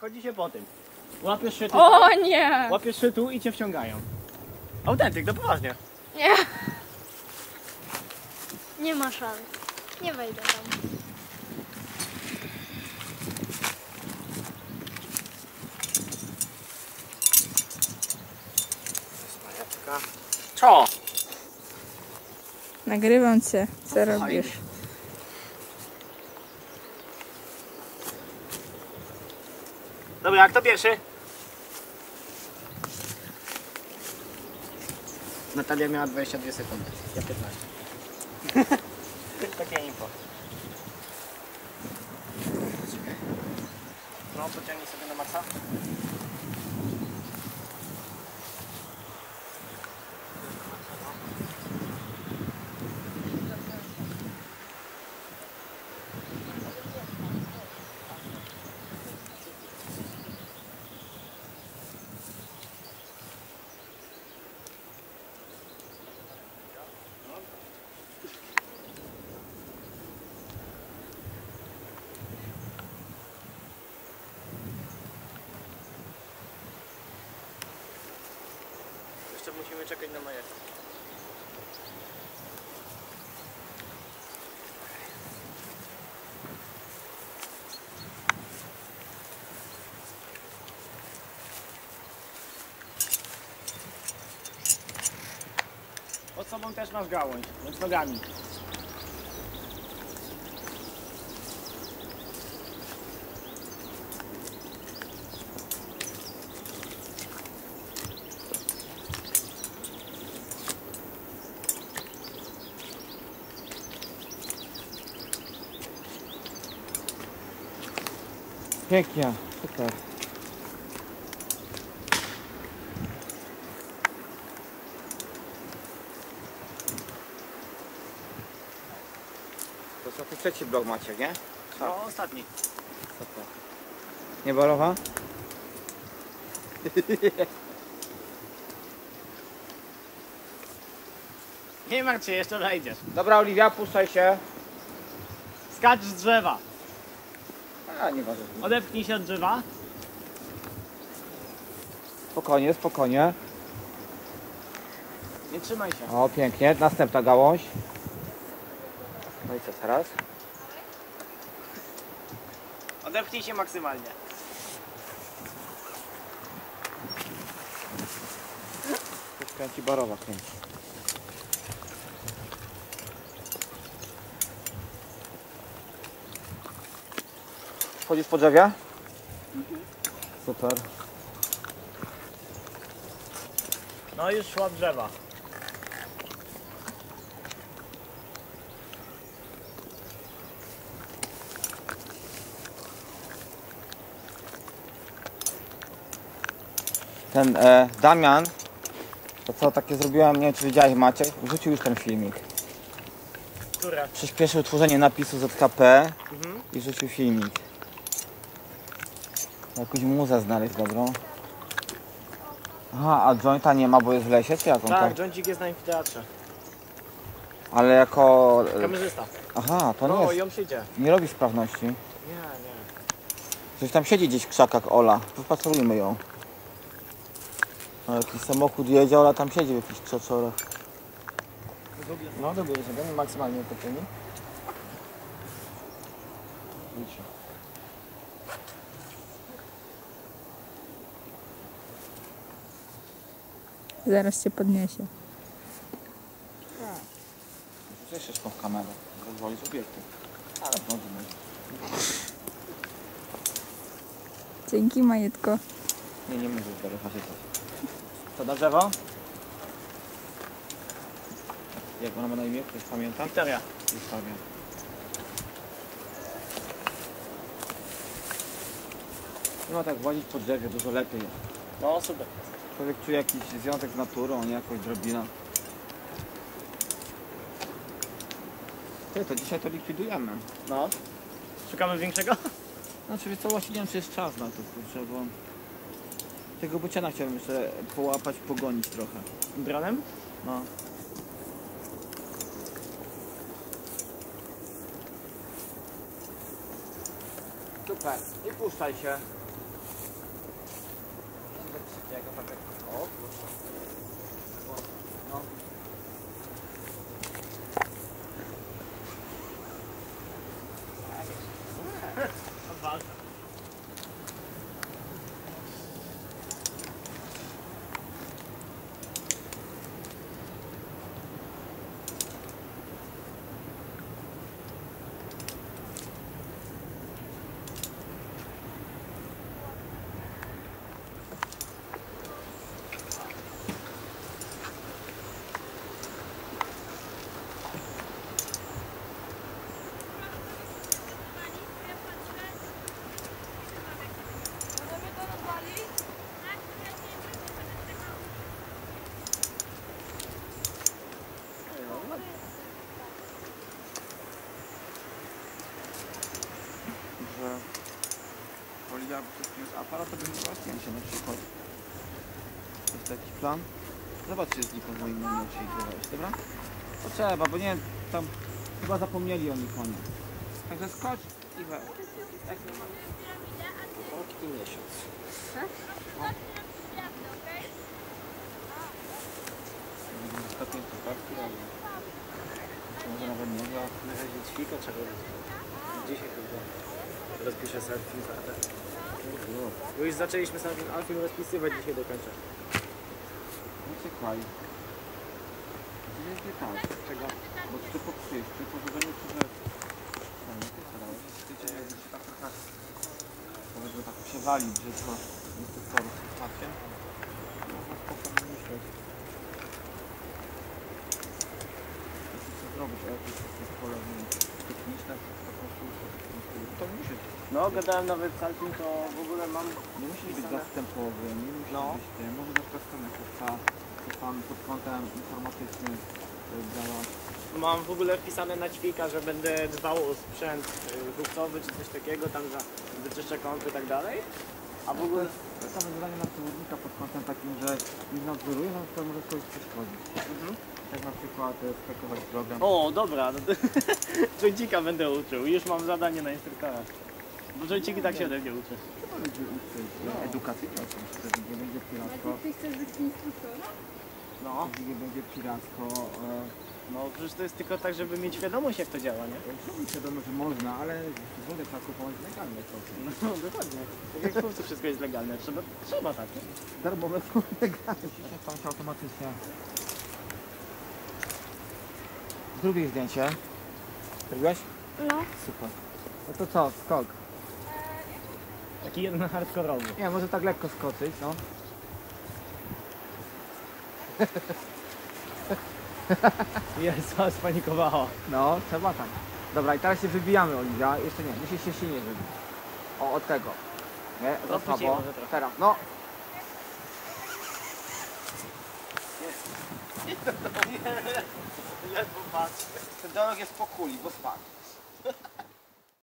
Chodzi się po tym. Łapiesz się tu, O nie! łapiesz się tu i cię wciągają. Autentyk, to poważnie. Nie. Nie ma szans. Nie wejdę tam. Co? Nagrywam cię. Co robisz? Dobra, kto pierwszy? Natalia miała 22 sekundy. Ja 15. Takie info. No, pociągnij sobie na maksa. Musimy czekać na majetkę. Pod sobą też masz gałąź, więc nogami. Pięknie, super. To co, tu trzeci blok macie, nie? No, ostatni. Super. Nie balowa? Nie martw się, jeszcze wejdziesz. Dobra, Oliwia, puszczaj się. Skacz z drzewa. A, nieważne. Odepchnij się od drzewa. Spokojnie, spokojnie. Nie trzymaj się. O, pięknie. Następna gałąź. No i co teraz? Odepchnij się maksymalnie. Kręci barowa kręci. Wchodzisz po drzewie? Super. No już szła drzewa. Ten e, Damian, to co takie zrobiłem, nie wiem czy widziałeś Maciek, wrzucił już ten filmik. Które? Przyspieszył tworzenie napisu ZKP Mhm. i rzucił filmik. Jakąś muzę znaleźć dobrą. Aha, a jointa nie ma, bo jest w lesie, czy jaką Tak? Jońcik jest na amfiteatrze. Ale jako... e, Kamerzysta. Aha, to No, nie i jest, on przyjdzie. nie robi sprawności. Nie, nie. Coś tam siedzi gdzieś w krzakach Ola. Wypatrolujmy ją. A jakiś samochód jedzie, Ola tam siedzi w jakichś czoczorach. No, do góry sobie, maksymalnie podciągnij. Zaraz cię podniesie. Słyszysz tą kamerę. Rozwolisz obiekty. Ale nogi Dzięki Majetko. Nie, nie mówię dalej facetów. To na drzewo? Jak ona ma na imię? Ktoś pamięta? Wiktoria. Wiktoria. No tak włazić po drzewie dużo lepiej. No, super. Człowiek czuje jakiś związek z naturą, nie jakąś drobina. Ty, to dzisiaj to likwidujemy. No. Szukamy większego? Znaczy, wiesz co, właśnie nie wiem, czy jest czas na to, kurczę, bo... Tego bociana chciałem jeszcze połapać, pogonić trochę. Dronem? No. Super, nie puszczaj się. Jako tak, o, proszę. No. Odważne. że Olia przyniósł aparat, to bym zdjęcie na przykład. Jest taki plan. Zobacz, czy jest Nikon w moim momencie i dobra? To trzeba, bo nie, tam chyba zapomnieli o Nikonie. Także skocz i we. Rok i miesiąc. Ostatnie przypadki, ale może nawet nie trzeba. Dzisiaj chyba rozpiszę sobie film alfę. Bo już zaczęliśmy sam film rozpisywać, dzisiaj dokończę. Nie czekaj. To jest nie tak. Czego? Bo ty popsujesz, ty po zrobieniu czy że... No nie ty co dałeś? Ty cię jakby się tak trochę... Powiedzmy tak wali, że to jest to z smakiem. Można myśleć. A jakieś takie pole nie wiem, techniczne, to po prostu to musi No, gadałem nawet całkiem, to w ogóle mam... Nie musi być zastępowy, nie musi No. być tym. Może na przykład kamerzysta, czy pan pod kątem informatycznym y, działa. Mam w ogóle wpisane na ćwika, że będę dbał o sprzęt huktowy czy coś takiego, tam za wyczyszczę kąty i tak dalej. A w ogóle... To jest samo zadanie na przewodnika pod kątem takim, że nie nadzoruje, na przykład może kogoś przeszkodzić. Mhm. Jak na przykład e, skakować drogę. O, dobra, no to joycika będę uczył. Już mam zadanie na instruktora. Bo joyciki tak się ode mnie uczy. Trzeba ludzi uczyć. Edukacyjnie oczywiście, wtedy nie będzie piracko. Ty chcesz być instruktorem? No, nie będzie piracko. E, no przecież to jest tylko tak, żeby mieć świadomość jak to działa, nie? Wiadomo, że można, ale wodę trzeba kupować legalne kroki. No, dokładnie. Tak jak w Polsce wszystko jest legalne, trzeba, trzeba tak. nie? Darmowe legalne. Dzisiaj stał się automatycznie. Drugie zdjęcie. Zrobiłeś? No. Super. No to co, skok. Taki jeden hardkorowy. Nie, może tak lekko skoczyć, no. Jest, spanikowała. No, trzeba tak. Dobra, i teraz się wybijamy, Oliwia. Jeszcze nie, musisz się silniej wybić. O, od tego. Nie, za słabo. może trochę. Teraz, no. Ledwo patrzę. Ten dialog jest po kuli, bo spadł.